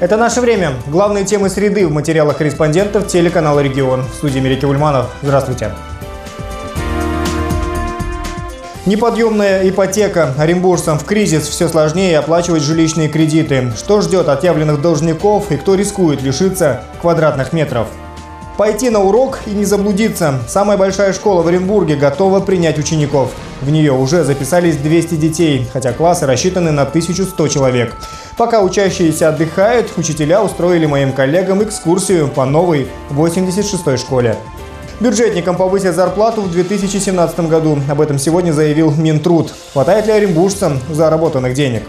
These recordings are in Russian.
Это наше время. Главные темы среды в материалах корреспондентов телеканала «Регион». В студии Мерики Ульманов. Здравствуйте. Неподъемная ипотека. Оренбуржцам в кризис все сложнее оплачивать жилищные кредиты. Что ждет отъявленных должников и кто рискует лишиться квадратных метров? Пойти на урок и не заблудиться. Самая большая школа в Оренбурге готова принять учеников. В нее уже записались 200 детей, хотя классы рассчитаны на 1100 человек. Пока учащиеся отдыхают, учителя устроили моим коллегам экскурсию по новой 86-й школе. Бюджетникам повысят зарплату в 2017 году. Об этом сегодня заявил Минтруд. Хватает ли оренбуржцам заработанных денег?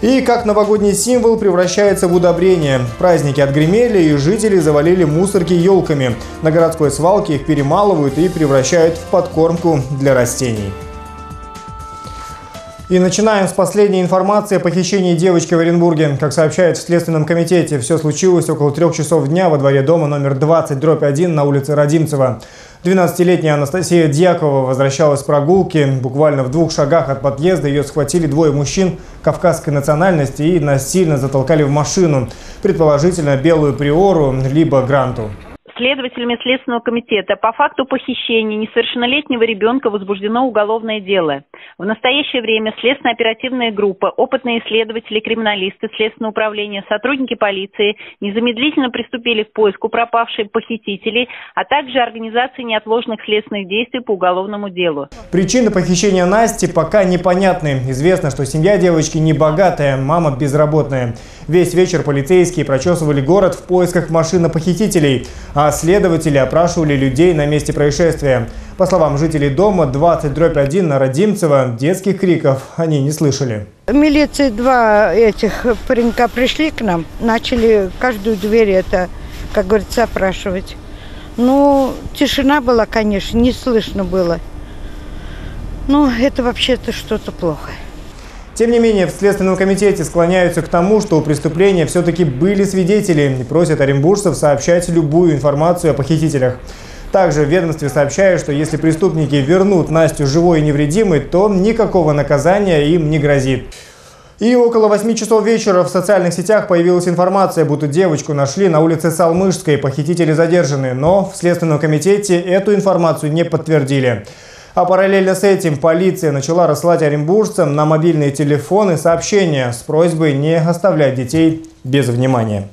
И как новогодний символ превращается в удобрение. Праздники отгремели и жители завалили мусорки елками. На городской свалке их перемалывают и превращают в подкормку для растений. И начинаем с последней информации о похищении девочки в Оренбурге. Как сообщают в Следственном комитете, все случилось около трех часов дня во дворе дома номер 20, дробь 1 на улице Родимцева. 12-летняя Анастасия Дьякова возвращалась с прогулки. Буквально в двух шагах от подъезда ее схватили двое мужчин кавказской национальности и насильно затолкали в машину. Предположительно, белую приору, либо гранту следователями Следственного комитета по факту похищения несовершеннолетнего ребенка возбуждено уголовное дело. В настоящее время следственно-оперативная группа, опытные исследователи, криминалисты, Следственное управление, сотрудники полиции незамедлительно приступили к поиску пропавшей похитителей, а также организации неотложных следственных действий по уголовному делу. Причины похищения Насти пока непонятны. Известно, что семья девочки не богатая, мама безработная. Весь вечер полицейские прочесывали город в поисках машины похитителей, а следователи опрашивали людей на месте происшествия. По словам жителей дома 20 дробь 1 на Родимцево, детских криков они не слышали. Милиции два этих паренька пришли к нам, начали каждую дверь это, как говорится, опрашивать. Ну, тишина была, конечно, не слышно было. Ну, это вообще-то что-то плохое. Тем не менее, в Следственном комитете склоняются к тому, что у преступления все-таки были свидетели и просят оренбуржцев сообщать любую информацию о похитителях. Также в ведомстве сообщают, что если преступники вернут Настю живой и невредимой, то никакого наказания им не грозит. И около 8 часов вечера в социальных сетях появилась информация, будто девочку нашли на улице Салмышской, похитители задержаны, но в Следственном комитете эту информацию не подтвердили. А параллельно с этим полиция начала рассылать оренбуржцам на мобильные телефоны сообщения с просьбой не оставлять детей без внимания.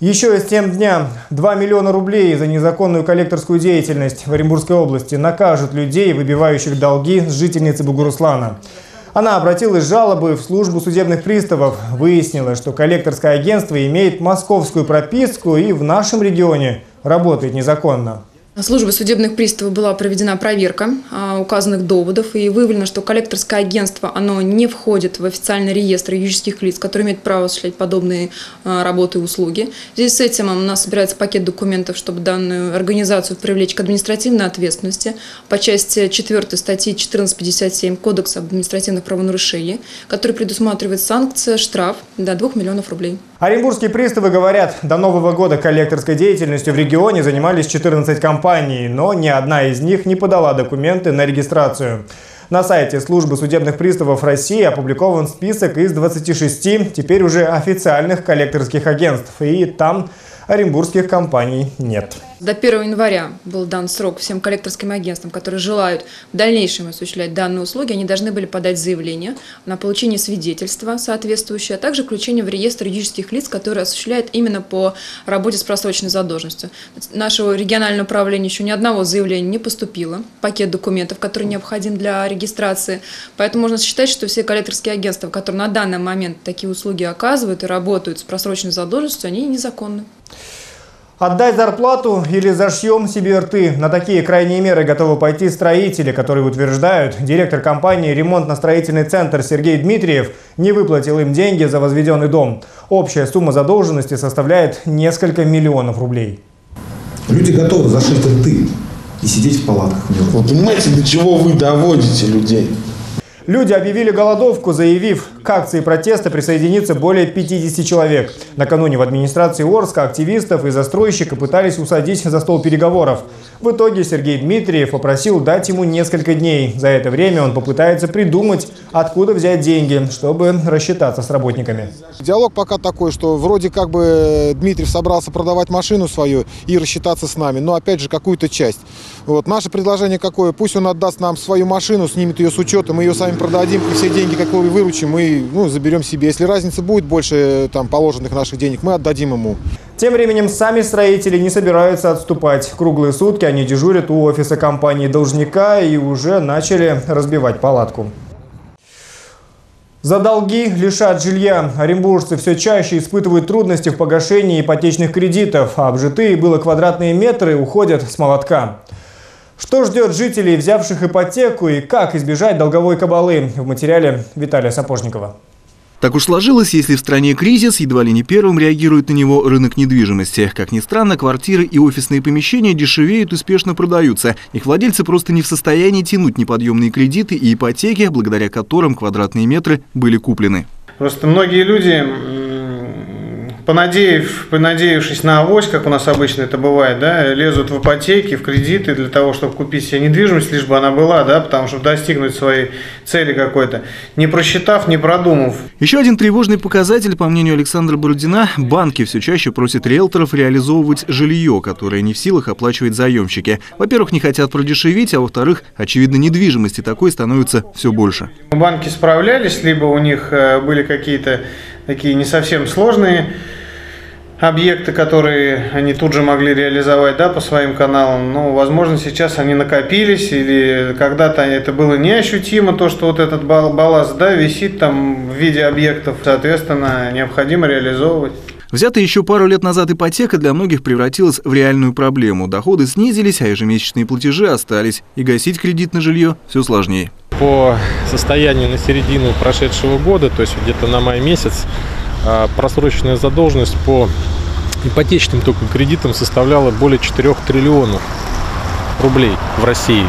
Еще из тем дня 2 миллиона рублей за незаконную коллекторскую деятельность в Оренбургской области накажут людей, выбивающих долги с жительницы Бугуруслана. Она обратилась с жалобой в службу судебных приставов. Выяснила, что коллекторское агентство имеет московскую прописку и в нашем регионе работает незаконно. Службой судебных приставов была проведена проверка а, указанных доводов и выявлено, что коллекторское агентство оно не входит в официальный реестр юридических лиц, которые имеют право осуществлять подобные а, работы и услуги. В связи с этим у нас собирается пакет документов, чтобы данную организацию привлечь к административной ответственности по части 4 статьи 1457 Кодекса об административных правонарушениях, который предусматривает санкция, штраф до 2 миллионов рублей. Оренбургские приставы говорят, до Нового года коллекторской деятельностью в регионе занимались 14 компаний, но ни одна из них не подала документы на регистрацию. На сайте службы судебных приставов России опубликован список из 26 теперь уже официальных коллекторских агентств, и там оренбургских компаний нет. До 1 января был дан срок всем коллекторским агентствам, которые желают в дальнейшем осуществлять данные услуги, они должны были подать заявление на получение свидетельства соответствующее, а также включение в реестр юридических лиц, которые осуществляют именно по работе с просроченной задолженностью. Нашего регионального управления еще ни одного заявления не поступило, пакет документов, который необходим для регистрации. Поэтому можно считать, что все коллекторские агентства, которые на данный момент такие услуги оказывают и работают с просроченной задолженностью, они незаконны. Отдать зарплату или зашьем себе рты. На такие крайние меры готовы пойти строители, которые утверждают, директор компании «Ремонтно-строительный центр» Сергей Дмитриев не выплатил им деньги за возведенный дом. Общая сумма задолженности составляет несколько миллионов рублей. Люди готовы зашить рты и сидеть в палатках. Вы понимаете, до чего вы доводите людей? Люди объявили голодовку, заявив, К акции протеста присоединится более 50 человек. Накануне в администрации Орска активистов и застройщика пытались усадить за стол переговоров. В итоге Сергей Дмитриев попросил дать ему несколько дней. За это время он попытается придумать, откуда взять деньги, чтобы рассчитаться с работниками. Диалог пока такой, что вроде как бы Дмитриев собрался продавать машину свою и рассчитаться с нами, но опять же какую-то часть. Вот. Наше предложение какое? Пусть он отдаст нам свою машину, снимет ее с учета, мы ее сами продадим, и все деньги, какие выручим, мы ну, заберем себе. Если разница будет больше там, положенных наших денег, мы отдадим ему. Тем временем сами строители не собираются отступать. Круглые сутки они дежурят у офиса компании должника и уже начали разбивать палатку. За долги лишат жилья. Оренбуржцы все чаще испытывают трудности в погашении ипотечных кредитов, а обжитые было квадратные метры уходят с молотка. Что ждет жителей, взявших ипотеку, и как избежать долговой кабалы? В материале Виталия Сапожникова. Так уж сложилось, если в стране кризис, едва ли не первым реагирует на него рынок недвижимости. Как ни странно, квартиры и офисные помещения дешевеют и спешно продаются. Их владельцы просто не в состоянии тянуть неподъемные кредиты и ипотеки, благодаря которым квадратные метры были куплены. Просто многие люди понадеяв, понадеявшись на авось, как у нас обычно это бывает, да, лезут в ипотеки, в кредиты для того, чтобы купить себе недвижимость, лишь бы она была, да, потому что достигнуть своей цели какой-то, не просчитав, не продумав. Еще один тревожный показатель, по мнению Александра Бородина, банки все чаще просят риэлторов реализовывать жилье, которое не в силах оплачивать заемщики. Во-первых, не хотят продешевить, а во-вторых, очевидно, недвижимости такой становится все больше. Банки справлялись, либо у них э, были какие-то такие не совсем сложные объекты, которые они тут же могли реализовать да, по своим каналам. Но, возможно, сейчас они накопились, или когда-то это было неощутимо, то, что вот этот балласт да, висит там в виде объектов, соответственно, необходимо реализовывать. Взятая еще пару лет назад ипотека для многих превратилась в реальную проблему. Доходы снизились, а ежемесячные платежи остались. И гасить кредит на жилье все сложнее. По состоянию на середину прошедшего года, то есть где-то на май месяц, а, просроченная задолженность по ипотечным только кредитам составляла более 4 триллионов рублей в России.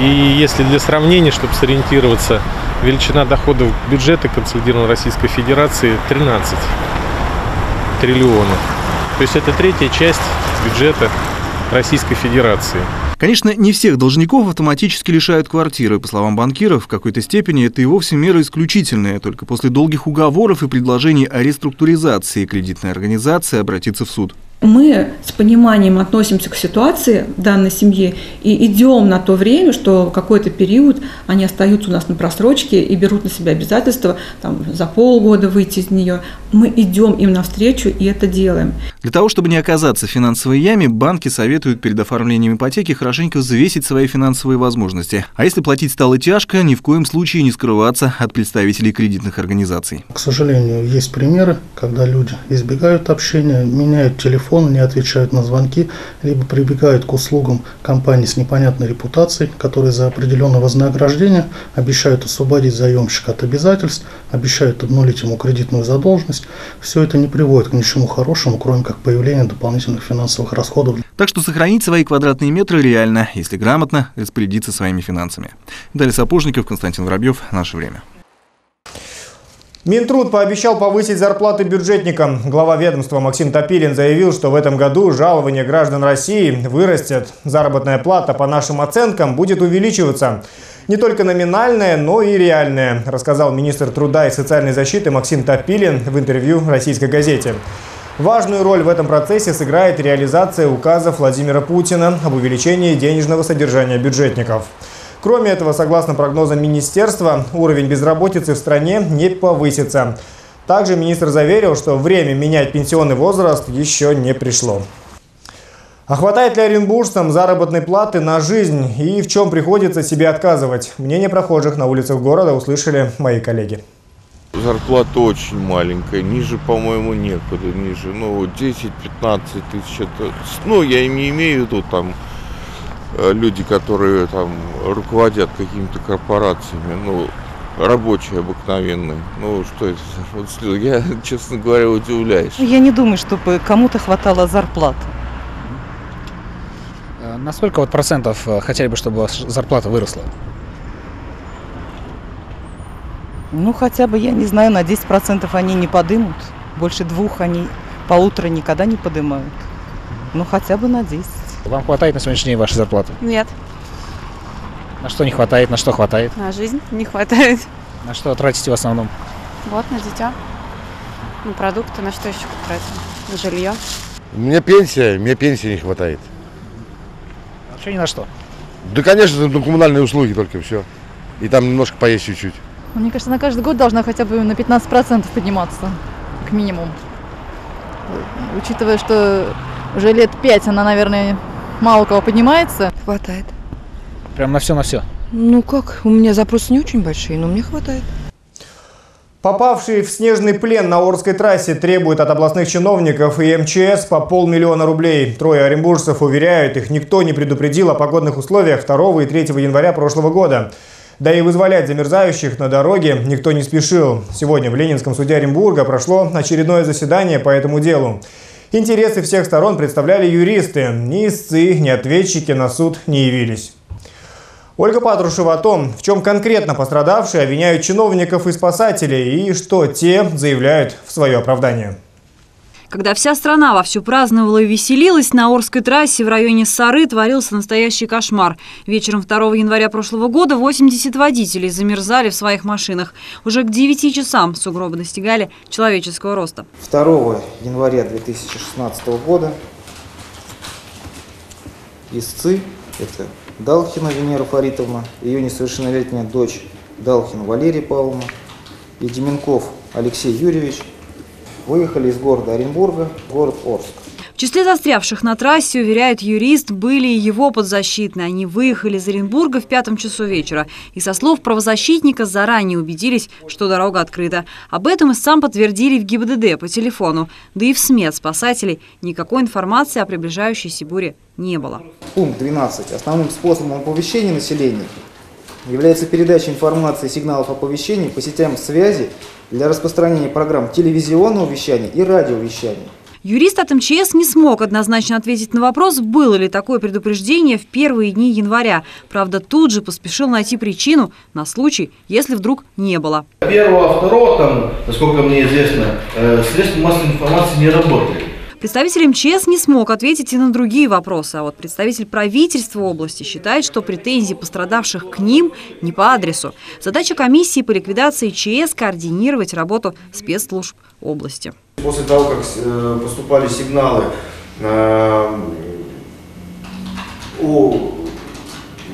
И если для сравнения, чтобы сориентироваться, величина доходов бюджета консолидированной Российской Федерации 13 триллионов. То есть это третья часть бюджета Российской Федерации. Конечно, не всех должников автоматически лишают квартиры. По словам банкиров, в какой-то степени это и вовсе мера исключительная. Только после долгих уговоров и предложений о реструктуризации кредитной организации обратиться в суд мы с пониманием относимся к ситуации данной семьи и идем на то время, что какой-то период они остаются у нас на просрочке и берут на себя обязательства там, за полгода выйти из нее. Мы идем им навстречу и это делаем. Для того, чтобы не оказаться в финансовой яме, банки советуют перед оформлением ипотеки хорошенько взвесить свои финансовые возможности. А если платить стало тяжко, ни в коем случае не скрываться от представителей кредитных организаций. К сожалению, есть примеры, когда люди избегают общения, меняют телефон телефона, не отвечают на звонки, либо прибегают к услугам компаний с непонятной репутацией, которые за определенное вознаграждение обещают освободить заемщика от обязательств, обещают обнулить ему кредитную задолженность. Все это не приводит к ничему хорошему, кроме как появления дополнительных финансовых расходов. Так что сохранить свои квадратные метры реально, если грамотно распорядиться своими финансами. Далее Сапожников, Константин Воробьев. Наше время. Минтруд пообещал повысить зарплаты бюджетникам. Глава ведомства Максим Топилин заявил, что в этом году жалования граждан России вырастет. Заработная плата, по нашим оценкам, будет увеличиваться. Не только номинальная, но и реальная, рассказал министр труда и социальной защиты Максим Топилин в интервью российской газете. Важную роль в этом процессе сыграет реализация указов Владимира Путина об увеличении денежного содержания бюджетников. Кроме этого, согласно прогнозам министерства, уровень безработицы в стране не повысится. Также министр заверил, что время менять пенсионный возраст еще не пришло. А хватает ли оренбуржцам заработной платы на жизнь и в чем приходится себе отказывать? Мнение прохожих на улицах города услышали мои коллеги. Зарплата очень маленькая, ниже, по-моему, некуда, ниже, ну, 10-15 тысяч, это, ну, я не имею в виду там люди, которые там руководят какими-то корпорациями, ну, рабочие обыкновенные. Ну, что это вот, Я, честно говоря, удивляюсь. Я не думаю, чтобы кому-то хватало зарплат. Э, на сколько вот процентов э, хотели бы, чтобы зарплата выросла? Ну, хотя бы, я не знаю, на 10% они не подымут. Больше двух они полутора никогда не подымают. Ну, хотя бы на 10. Вам хватает на сегодняшний день вашей зарплаты? Нет, На что не хватает, на что хватает? на жизнь не хватает. На что тратите в основном? Вот, на дитя. На продукты, на что еще тратим? На жилье. У меня пенсия, мне пенсии не хватает. Вообще ни на что. Да, конечно, на коммунальные услуги только все. И там немножко поесть чуть-чуть. Мне кажется, на каждый год должна хотя бы на 15% подниматься, как минимум. Учитывая, что уже лет пять она, наверное, мало кого поднимается. Хватает. Прям на все, на все. Ну как, у меня запросы не очень большие, но мне хватает. Попавшие в снежный плен на Орской трассе требуют от областных чиновников и МЧС по полмиллиона рублей. Трое оренбуржцев уверяют, их никто не предупредил о погодных условиях 2 и 3 января прошлого года. Да и вызволять замерзающих на дороге никто не спешил. Сегодня в Ленинском суде Оренбурга прошло очередное заседание по этому делу. Интересы всех сторон представляли юристы. Ни истцы, ни ответчики на суд не явились. Ольга Патрушева о том, в чем конкретно пострадавшие обвиняют чиновников и спасателей и что те заявляют в свое оправдание. Когда вся страна вовсю праздновала и веселилась, на Орской трассе в районе Сары творился настоящий кошмар. Вечером 2 января прошлого года 80 водителей замерзали в своих машинах. Уже к 9 часам сугробы достигали человеческого роста. 2 января 2016 года истцы, это Далхина Венера Фаритовна, ее несовершеннолетняя дочь Далхина Валерия Павловна и Деменков Алексей Юрьевич выехали из города Оренбурга в город Орск. В числе застрявших на трассе, уверяет юрист, были и его подзащитные. Они выехали из Оренбурга в пятом часу вечера. И со слов правозащитника заранее убедились, что дорога открыта. Об этом и сам подтвердили в ГИБДД по телефону. Да и в СМИ от спасателей никакой информации о приближающейся буре не было. Пункт 12. Основным способом оповещения населения является передача информации и сигналов оповещений по сетям связи для распространения программ телевизионного вещания и радиовещания. Юрист от МЧС не смог однозначно ответить на вопрос, было ли такое предупреждение в первые дни января. Правда, тут же поспешил найти причину на случай, если вдруг не было. Первого, второго, там, насколько мне известно, э, средства массовой информации не работали. Представитель МЧС не смог ответить и на другие вопросы, а вот представитель правительства области считает, что претензии пострадавших к ним не по адресу. Задача комиссии по ликвидации ЧС – координировать работу спецслужб области. После того, как э, поступали сигналы э, о,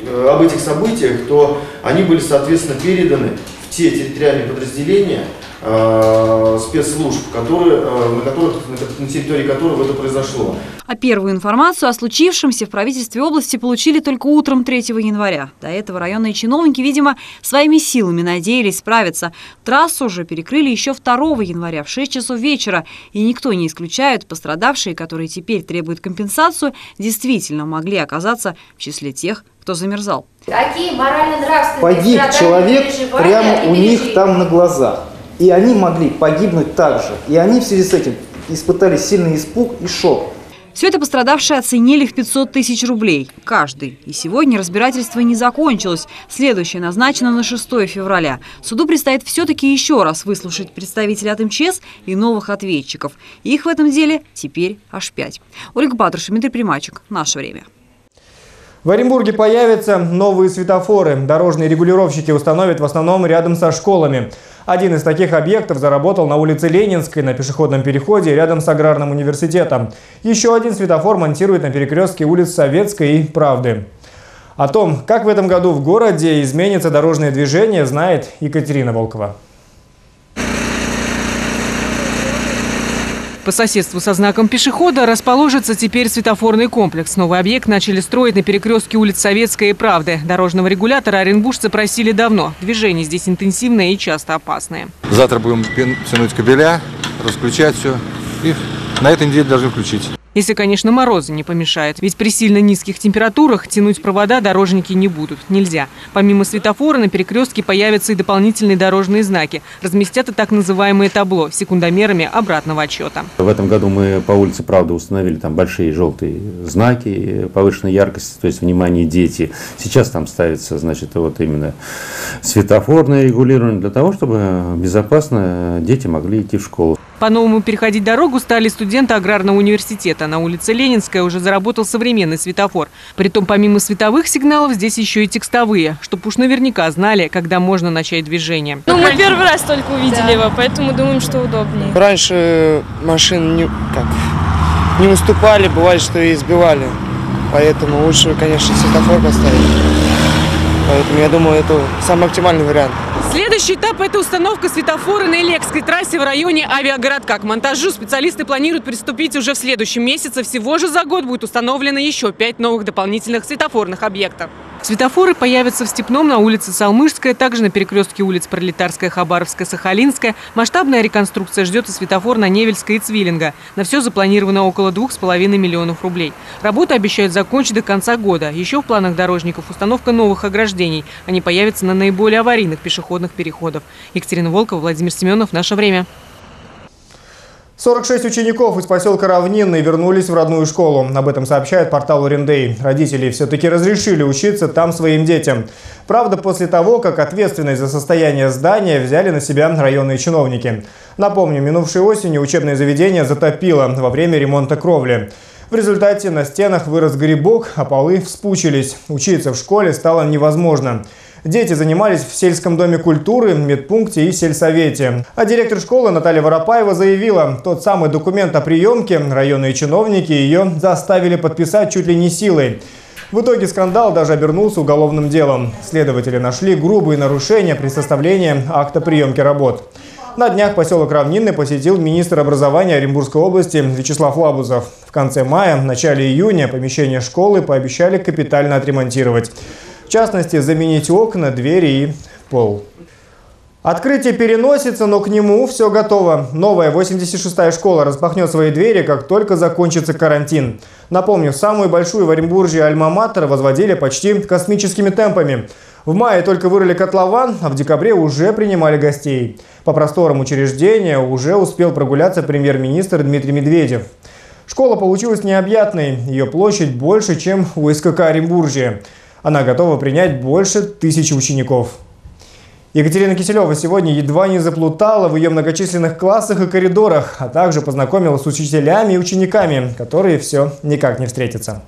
э, об этих событиях, то они были, соответственно, переданы в те территориальные подразделения спецслужб, которые, э, на, которых, на территории которых это произошло. А первую информацию о случившемся в правительстве области получили только утром 3 января. До этого районные чиновники, видимо, своими силами надеялись справиться. Трассу же перекрыли еще 2 января в 6 часов вечера. И никто не исключает, пострадавшие, которые теперь требуют компенсацию, действительно могли оказаться в числе тех, кто замерзал. Какие морально-нравственные Погиб человек прямо у них там на глазах. И они могли погибнуть также. И они в связи с этим испытали сильный испуг и шок. Все это пострадавшие оценили в 500 тысяч рублей. Каждый. И сегодня разбирательство не закончилось. Следующее назначено на 6 февраля. Суду предстоит все-таки еще раз выслушать представителей от МЧС и новых ответчиков. Их в этом деле теперь аж пять. Ольга Патрушева, Дмитрий Примачек. Наше время. В Оренбурге появятся новые светофоры. Дорожные регулировщики установят в основном рядом со школами. Один из таких объектов заработал на улице Ленинской на пешеходном переходе рядом с Аграрным университетом. Еще один светофор монтируют на перекрестке улиц Советской и Правды. О том, как в этом году в городе изменится дорожное движение, знает Екатерина Волкова. По соседству со знаком пешехода расположится теперь светофорный комплекс. Новый объект начали строить на перекрестке улиц Советская и Правды. Дорожного регулятора оренбуржцы просили давно. Движение здесь интенсивное и часто опасное. Завтра будем тянуть кабеля, расключать все. И на этой неделе должны включить. Если, конечно, морозы не помешают. Ведь при сильно низких температурах тянуть провода дорожники не будут. Нельзя. Помимо светофора на перекрестке появятся и дополнительные дорожные знаки. Разместят и так называемые табло с секундомерами обратного отчета. В этом году мы по улице Правды установили там большие желтые знаки повышенной яркости, то есть внимание дети. Сейчас там ставится, значит, вот именно светофорное регулирование для того, чтобы безопасно дети могли идти в школу. По-новому переходить дорогу стали студенты аграрного университета. На улице Ленинская уже заработал современный светофор. Притом, помимо световых сигналов, здесь еще и текстовые, чтобы уж наверняка знали, когда можно начать движение. Ну, мы первый раз только увидели да. его, поэтому думаем, что удобнее. Раньше машины не, как, не уступали, бывает, что и избивали. Поэтому лучше, конечно, светофор поставить. Поэтому я думаю, это самый оптимальный вариант. Следующий этап – это установка светофора на Элекской трассе в районе авиагородка. К монтажу специалисты планируют приступить уже в следующем месяце. Всего же за год будет установлено еще пять новых дополнительных светофорных объектов. Светофоры появятся в Степном на улице Салмышская, также на перекрестке улиц Пролетарская, Хабаровская, Сахалинская. Масштабная реконструкция ждет и светофор на Невельской и Цвиллинга. На все запланировано около двух с половиной миллионов рублей. Работу обещают закончить до конца года. Еще в планах дорожников установка новых ограждений. Они появятся на наиболее аварийных пешеходных переходах. Екатерина Волкова, Владимир Семенов. Наше время. 46 учеников из поселка Равнинный вернулись в родную школу. Об этом сообщает портал Урендей. Родители все-таки разрешили учиться там своим детям. Правда, после того, как ответственность за состояние здания взяли на себя районные чиновники. Напомню, минувшей осенью учебное заведение затопило во время ремонта кровли. В результате на стенах вырос грибок, а полы вспучились. Учиться в школе стало невозможно. Дети занимались в сельском доме культуры, медпункте и сельсовете. А директор школы Наталья Воропаева заявила, тот самый документ о приемке районные чиновники ее заставили подписать чуть ли не силой. В итоге скандал даже обернулся уголовным делом. Следователи нашли грубые нарушения при составлении акта приемки работ. На днях поселок Равнинный посетил министр образования Оренбургской области Вячеслав Лабузов. В конце мая, в начале июня помещение школы пообещали капитально отремонтировать. В частности, заменить окна, двери и пол. Открытие переносится, но к нему все готово. Новая 86-я школа распахнет свои двери, как только закончится карантин. Напомню, самую большую в Оренбурге Альма-Матер возводили почти космическими темпами. В мае только вырыли котлован, а в декабре уже принимали гостей. По просторам учреждения уже успел прогуляться премьер-министр Дмитрий Медведев. Школа получилась необъятной, ее площадь больше, чем у СКК Оренбуржья. Она готова принять больше тысячи учеников. Екатерина Киселева сегодня едва не заплутала в ее многочисленных классах и коридорах, а также познакомилась с учителями и учениками, которые все никак не встретятся.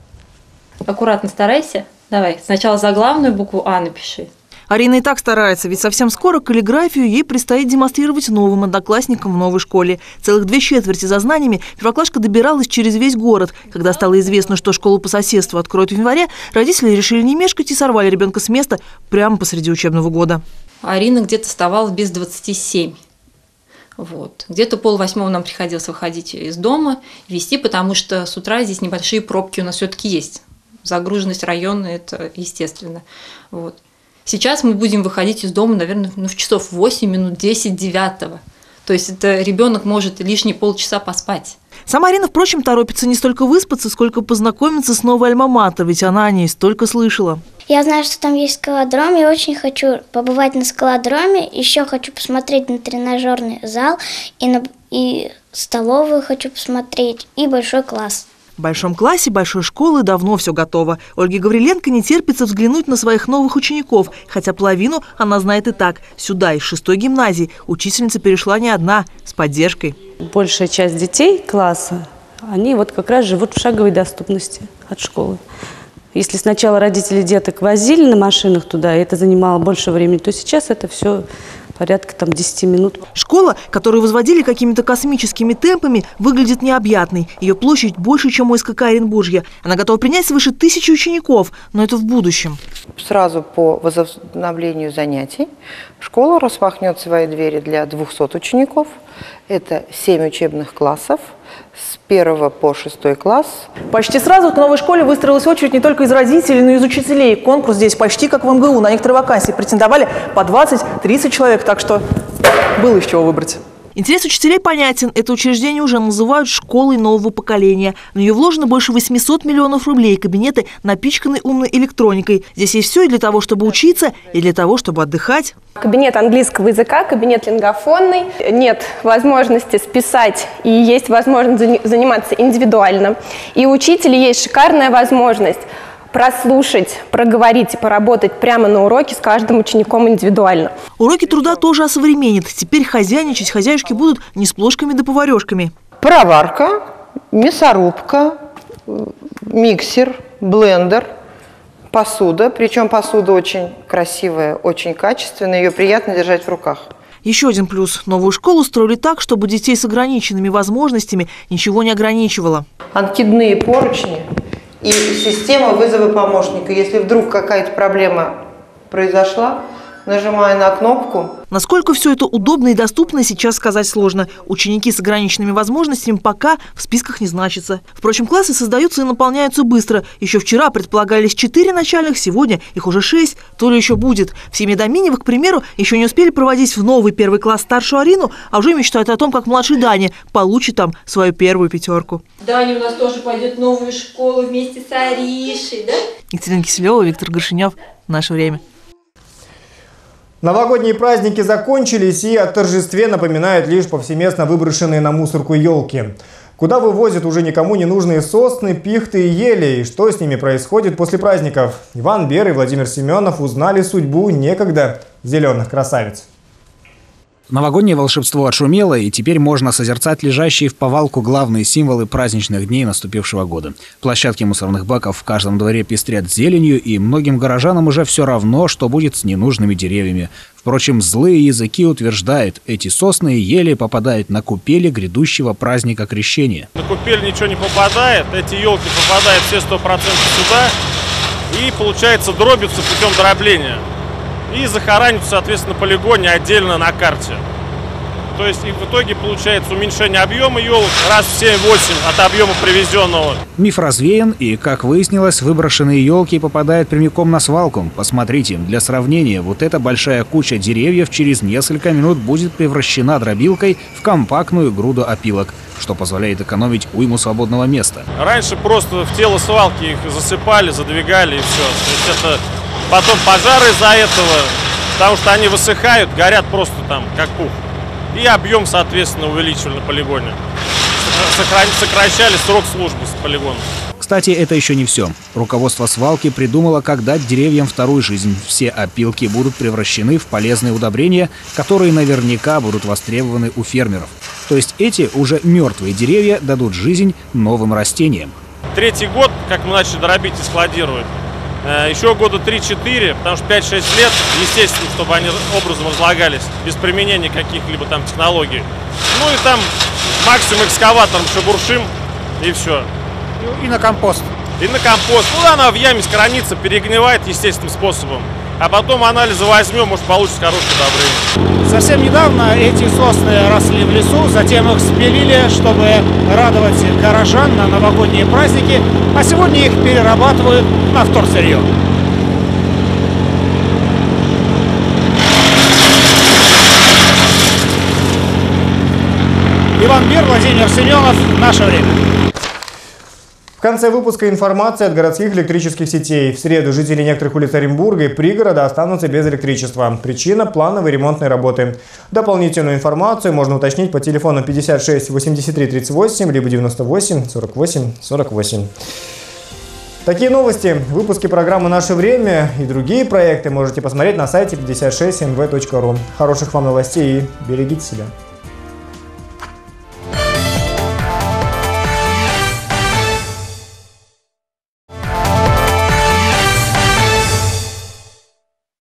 Аккуратно старайся. Давай, сначала за главную букву А напиши. Арина и так старается, ведь совсем скоро каллиграфию ей предстоит демонстрировать новым одноклассникам в новой школе. Целых две четверти за знаниями первоклашка добиралась через весь город. Когда стало известно, что школу по соседству откроют в январе, родители решили не мешкать и сорвали ребенка с места прямо посреди учебного года. Арина где-то вставала без 27. Вот. Где-то пол восьмого нам приходилось выходить из дома, вести, потому что с утра здесь небольшие пробки у нас все-таки есть. Загруженность района – это естественно. Вот. Сейчас мы будем выходить из дома, наверное, ну, в часов 8 минут, 10, 9. То есть это ребенок может лишние полчаса поспать. Сама Арина, впрочем, торопится не столько выспаться, сколько познакомиться с новой альма ведь она о ней столько слышала. Я знаю, что там есть скалодром, и очень хочу побывать на скалодроме, еще хочу посмотреть на тренажерный зал, и, на, и столовую хочу посмотреть, и большой класс. В большом классе большой школы давно все готово. Ольге Гавриленко не терпится взглянуть на своих новых учеников, хотя половину она знает и так. Сюда, из шестой гимназии, учительница перешла не одна, с поддержкой. Большая часть детей класса, они вот как раз живут в шаговой доступности от школы. Если сначала родители деток возили на машинах туда, и это занимало больше времени, то сейчас это все порядка там 10 минут. Школа, которую возводили какими-то космическими темпами, выглядит необъятной. Ее площадь больше, чем у СКК Оренбуржья. Она готова принять свыше тысячи учеников, но это в будущем. Сразу по возобновлению занятий школа распахнет свои двери для 200 учеников. Это 7 учебных классов – с 1 по 6 класс. Почти сразу к новой школе выстроилась очередь не только из родителей, но и из учителей. Конкурс здесь почти как в МГУ. На некоторые вакансии претендовали по 20-30 человек, так что было из чего выбрать. Интерес учителей понятен. Это учреждение уже называют школой нового поколения. В нее вложено больше 800 миллионов рублей. Кабинеты напичканы умной электроникой. Здесь есть все и для того, чтобы учиться, и для того, чтобы отдыхать. Кабинет английского языка, кабинет лингофонный. Нет возможности списать и есть возможность заниматься индивидуально. И у учителя есть шикарная возможность прослушать, проговорить и поработать прямо на уроке с каждым учеником индивидуально. Уроки труда тоже осовременят. Теперь хозяйничать хозяюшки будут не с плошками да поварешками. Пароварка, мясорубка, миксер, блендер, посуда. Причем посуда очень красивая, очень качественная, ее приятно держать в руках. Еще один плюс. Новую школу строили так, чтобы детей с ограниченными возможностями ничего не ограничивало. Откидные поручни и система вызова помощника. Если вдруг какая-то проблема произошла, нажимая на кнопку. Насколько все это удобно и доступно, сейчас сказать сложно. Ученики с ограниченными возможностями пока в списках не значатся. Впрочем, классы создаются и наполняются быстро. Еще вчера предполагались четыре начальных, сегодня их уже шесть, то ли еще будет. В семье Доминевых, к примеру, еще не успели проводить в новый первый класс старшую Арину, а уже мечтают о том, как младший Даня получит там свою первую пятерку. Даня у нас тоже пойдет в новую школу вместе с Аришей, да? Екатерина Киселева, Виктор Горшинев. Наше время. Новогодние праздники закончились и о торжестве напоминают лишь повсеместно выброшенные на мусорку елки. Куда вывозят уже никому не нужные сосны, пихты и ели, и что с ними происходит после праздников? Иван Бер и Владимир Семенов узнали судьбу некогда зеленых красавиц. Новогоднее волшебство отшумело, и теперь можно созерцать лежащие в повалку главные символы праздничных дней наступившего года. Площадки мусорных баков в каждом дворе пестрят зеленью, и многим горожанам уже все равно, что будет с ненужными деревьями. Впрочем, злые языки утверждают, эти сосны и ели попадают на купели грядущего праздника крещения. На купель ничего не попадает, эти елки попадают все 100% сюда, и, получается, дробятся путем дробления и захоранить, соответственно, на полигоне отдельно на карте. То есть и в итоге получается уменьшение объема елок раз в 7-8 от объема привезенного. Миф развеян, и, как выяснилось, выброшенные елки попадают прямиком на свалку. Посмотрите, для сравнения, вот эта большая куча деревьев через несколько минут будет превращена дробилкой в компактную груду опилок что позволяет экономить уйму свободного места. Раньше просто в тело свалки их засыпали, задвигали и все. То есть это потом пожары из-за этого, потому что они высыхают, горят просто там, как пух. И объем, соответственно, увеличивали на полигоне. Сокращали срок службы с полигоном. Кстати, это еще не все. Руководство свалки придумало, как дать деревьям вторую жизнь. Все опилки будут превращены в полезные удобрения, которые наверняка будут востребованы у фермеров. То есть эти уже мертвые деревья дадут жизнь новым растениям. Третий год, как мы начали дробить и складировать, еще года 3-4, потому что 5-6 лет, естественно, чтобы они образом разлагались, без применения каких-либо там технологий. Ну и там максимум экскаватором шебуршим, и все. И на компост. И на компост. Ну, она в яме скоронится, перегнивает естественным способом а потом анализы возьмем, может получится хорошее удобрение. Совсем недавно эти сосны росли в лесу, затем их спилили, чтобы радовать горожан на новогодние праздники, а сегодня их перерабатывают на вторсырье. Иван Бир, Владимир Семенов. Наше время. В конце выпуска информация от городских электрических сетей. В среду жители некоторых улиц Оренбурга и пригорода останутся без электричества. Причина – плановой ремонтной работы. Дополнительную информацию можно уточнить по телефону 56 83 38 либо 98 48 48. Такие новости, выпуски программы «Наше время» и другие проекты можете посмотреть на сайте 56mv.ru. Хороших вам новостей и берегите себя.